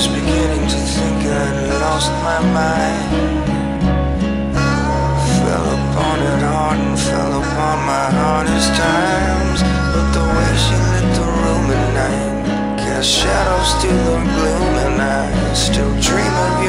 was beginning to think I'd lost my mind. Fell upon it hard and fell upon my hardest times. But the way she lit the room at night cast shadows through the gloom, and I still dream of.